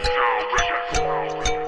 Breakdown, breakdown.